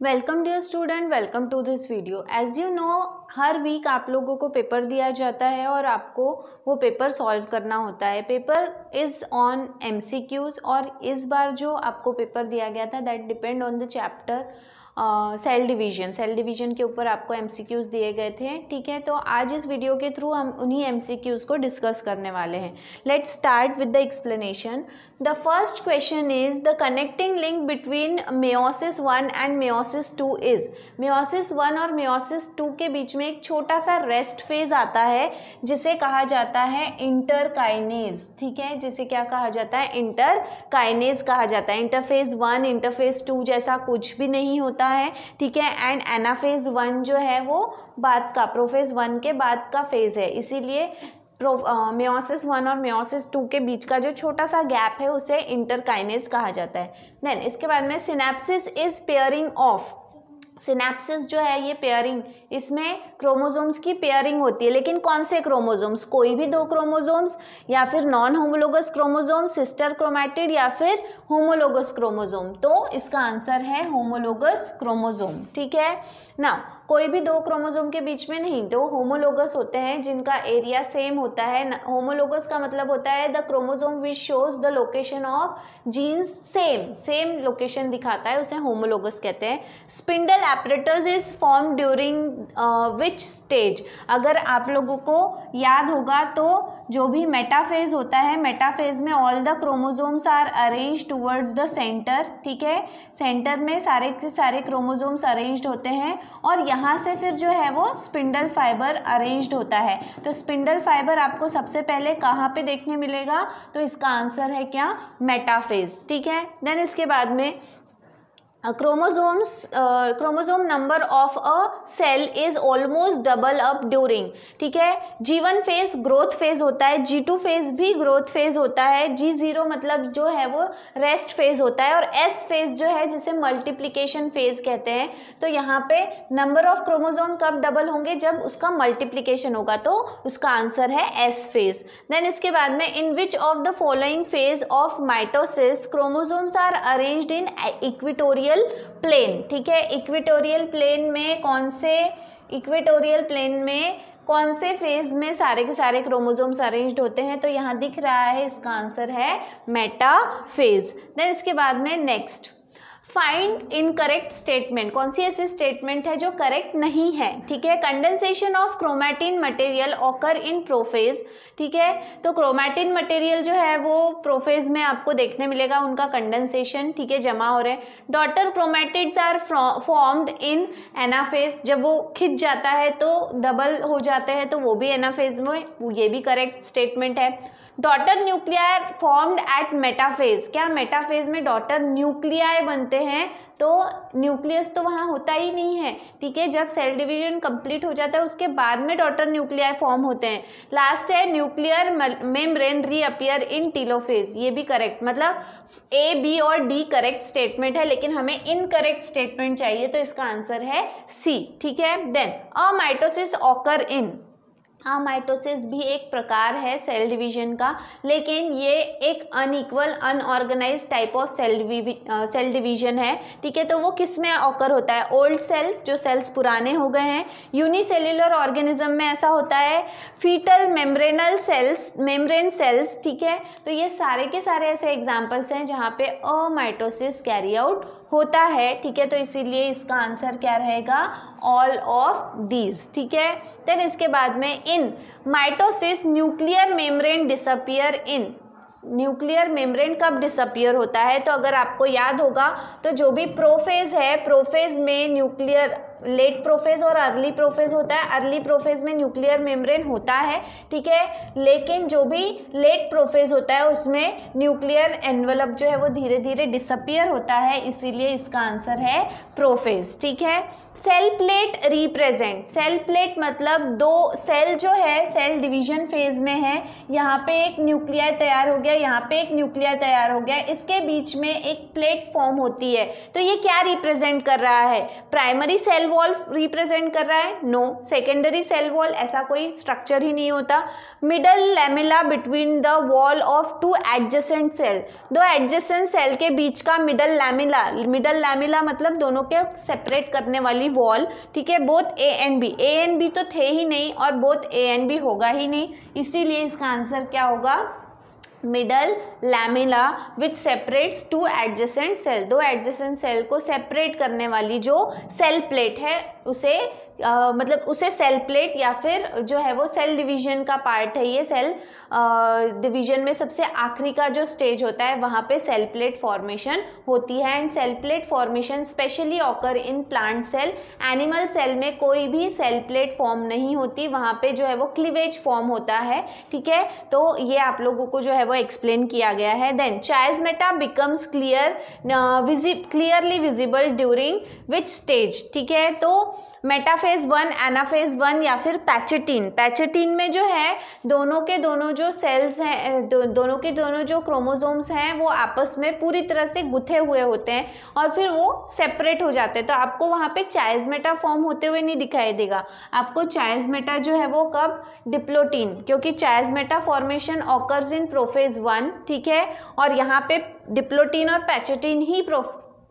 Welcome dear student welcome to this video as you know her week आप लोगों को paper दिया जाता है और आपको वो पेपर सॉल्व करना होता है। पेपर इज़ ऑन एमसीक्यूज और इस बार जो आपको पेपर दिया गया था that depend on the chapter cell division cell division के ऊपर आपको एम दिए गए थे, ठीक है? तो आज इस वीडियो के थ्रू हम उन्हीं एम को डिस्कस करने वाले हैं। Let start with the explanation the first question is the connecting link between meiosis one and meiosis two is meiosis one और मेयोसिस टू के बीच में एक छोटा सा रेस्ट फ़ेज़ आता है, जिसे कहा जाता है इंटरकाइनेज ठीक है? जिसे क्या कहा जाता है? इंटरकाइनेज कहा जाता है। इंटरफेज वन इंटरफेज टू जैसा कुछ भी नहीं होता होता है, ठीक है? एंड एनाफेज वन जो है वो बाद का प्रोफेज वन के बाद का फ़ेज़ है। इसीलिए म्योसिस वन और म्योसिस टू के बीच का जो छोटा सा गैप है, उसे इंटरकाइनेज कहा जाता है। देन इसके बाद में synapsis is pairing of synapsis जो है ये पेयरिंग इसमें क्रोमोजोम्स की पेयरिंग होती है। लेकिन कौन से क्रोमोजोम्स कोई भी दो क्रोमोजोम्स या फिर non homologous chromosome sister chromatid या फिर होमोलोगस क्रोमोजोम तो इसका आंसर है होमोलोगस क्रोमोजोम ठीक है? ना कोई भी दो क्रोमोजोम के बीच में नहीं, दो होमोलोगस होते हैं जिनका एरिया सेम होता है। होमोलोगस का मतलब होता है the chromosome which shows the location of genes same same location दिखाता है, उसे होमोलोगस कहते हैं। Spindle apparatus is form during which stage अगर आप लोगों को याद होगा तो जो भी मेटाफेज होता है मेटाफेज में all the chromosomes are arrange towards the centre ठीक है? सेंटर में सारे के सारे क्रोमोजोम्स अरेंज्ड होते हैं और यहाँ से फिर जो है वो स्पिंडल फाइबर अरेंज्ड होता है। तो स्पिंडल फाइबर आपको सबसे पहले कहाँ पे देखने मिलेगा? तो इसका आंसर है क्या? मेटाफेज ठीक है? देन इसके बाद में chromosomes chromosome number of a cell is almost double up during ठीक है? G one phase growth phase होता है जी टू फ़ेज़ भी ग्रोथ फ़ेज़ होता है। जी ज़ीरो मतलब जो है वो रेस्ट फ़ेज़ होता है और एस फ़ेज़ जो है, जिसे मल्टीप्लीकेशन फ़ेज़ कहते हैं तो यहाँ पे नंबर ऑफ़ क्रोमोजोम कब डबल होंगे? जब उसका मल्टीप्लीकेशन होगा तो उसका आंसर है एस फ़ेज़ देन इसके बाद में in which of the following phase of mitosis chromosomes are arranged in equatorial equatorial plane ठीक है? इक्वेटोरियल प्लेन में कौन से इक्वेटोरियल प्लेन में कौन से फ़ेज़ में सारे के सारे क्रोमोजोम्स अरेंज्ड होते हैं? तो यहाँ दिख रहा है, इसका आंसर है मेटा फ़ेज़ देन इसके बाद में next find incorrect statement कौन सी ऐसी स्टेटमेंट है जो करेक्ट नहीं है? ठीक है? Condensation of chromatin material occur in prophase ठीक है? तो क्रोमैटिन मटेरियल जो है वो प्रोफेज में आपको देखने मिलेगा, उनका कंडेंसेशन ठीक है, जमा हो रहे हैं। Daughter chromatids are formed in anaphase जब वो खिंच जाता है तो डबल हो जाते हैं तो वो भी एनाफेज में ये भी करेक्ट स्टेटमेंट है। Daughter nuclear formed at metaphase क्या मेटाफेज में डॉटर न्यूक्लियाई बनते हैं? तो न्यूक्लियस तो वहाँ होता ही नहीं है, ठीक है? जब सेल डिवीज़न कंप्लीट हो जाता है, उसके बाद में डॉटर न्यूक्लियाई फॉर्म होते हैं। लास्ट है nuclear membrane reappear in telophase ये भी करेक्ट मतलब ए बी और डी करेक्ट स्टेटमेंट है, लेकिन हमें इनकरेक्ट स्टेटमेंट चाहिए तो इसका आंसर है सी ठीक है? Then a mitosis occur in हाँ माइटोसिस भी एक प्रकार है सेल डिवीज़न का, लेकिन ये एक unequal unorganised type of cell cell division है, ठीक है? तो वो किसमें ऑकर होता है? ओल्ड सेल्स, जो सेल्स पुराने हो गए हैं, यूनिसेल्युलर ऑर्गेनिज्म में ऐसा होता है, foetal membranal cells, membrane cells, ठीक है? तो ये सारे के सारे ऐसे एग्जाम्पल्स हैं जहाँ पे अमाइटोसिस कैरी आउट होता है, ठीक है? तो इसीलिए इसका आंसर क्या रहेगा? ऑल ऑफ़ दीज ठीक है? देन इसके बाद में in mitosis nuclear membrane disappear in nuclear membrane कब डिसअपियर होता है? तो अगर आपको याद होगा तो जो भी प्रोफेज है प्रोफेज में न्यूक्लियर लेट प्रोफेज और अर्ली प्रोफेज होता है। अर्ली प्रोफेज में न्यूक्लियर मेम्ब्रेन होता है, ठीक है? लेकिन जो भी लेट प्रोफेज होता है, उसमें न्यूक्लियर एनवलप जो है, वो धीरे धीरे डिसअपियर होता है, इसीलिए इसका आंसर है प्रोफेज ठीक है? Cell plate represent cell plate मतलब दो सेल जो है सेल डिवीज़न फ़ेज़ में है। यहाँ पे एक न्यूक्लियर तैयार हो गया, यहाँ पे एक न्यूक्लियर तैयार हो गया। इसके बीच में एक प्लेट फॉर्म होती है। तो ये क्या रिप्रेजेंट कर रहा है? प्राइमरी सेल वॉल रिप्रेजेंट कर रहा है? नो सेकेंडरी सेल वॉल ऐसा कोई स्ट्रक्चर ही नहीं होता। Middle lamella between the wall of two adjacent cell दो एडजेसेंट सेल के बीच का मिडल लैमिला मिडल लैमिला मतलब दोनों के सेपरेट करने वाली वॉल ठीक है both A and B A and B तो थे ही नहीं और बोथ ए एंड बी होगा ही नहीं। इसीलिए इसका आंसर क्या होगा? Middle lamella which separates two adjacent cell दो एडजेसेंट सेल को सेपरेट करने वाली जो सेल प्लेट है उसे आ, मतलब उसे सेल प्लेट या फिर जो है वो सेल डिवीज़न का पार्ट है ये सेल डिवीज़न में सबसे आखिरी का जो स्टेज होता है, वहाँ पे सेल प्लेट फॉर्मेशन होती है। And cell plate formation specially occur in plant cell animal cell में कोई भी सेल प्लेट फॉर्म नहीं होती। वहाँ पे जो है वो क्लिवेज फॉर्म होता है। ठीक है? तो ये आप लोगों को जो है वो एक्सप्लेन किया गया है। Then chiasmata becomes clear clearly visible during which stage ठीक है? तो मेटाफेज वन एनाफेज वन या फिर पैचेटिन पैचेटिन में जो है, दोनों के दोनों जो सेल्स हैं दो, दोनों के दोनों जो क्रोमोजोम्स हैं वो आपस में पूरी तरह से गुथे हुए होते हैं और फिर वो सेपरेट हो जाते हैं। तो आपको वहाँ पे चाइजमेटा फॉर्म होते हुए नहीं दिखाई देगा। आपको चाइजमेटा जो है वो कब? डिप्लोटीन क्योंकि chiasmata formation occurs in prophase one ठीक है? और यहाँ पे डिप्लोटीन और पैचेटिन ही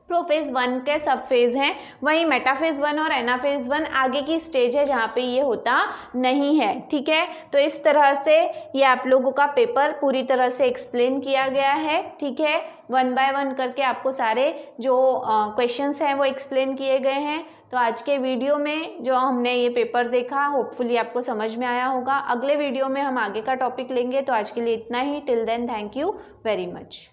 प्रोफेज वन के सब फ़ेज़ हैं, वहीं मेटाफेज वन और एनाफेज वन आगे की स्टेज है जहाँ पे ये होता नहीं है, ठीक है? तो इस तरह से ये आप लोगों का पेपर पूरी तरह से एक्सप्लेन किया गया है, ठीक है? वन बाय वन करके आपको सारे जो क्वेश्चंस हैं वो एक्सप्लेन किए गए हैं। तो आज के वीडियो में जो हमने ये पेपर देखा होपफुली आपको समझ में आया होगा। अगले वीडियो में हम आगे का टॉपिक लेंगे तो आज के लिए इतना ही। Till then thank you very much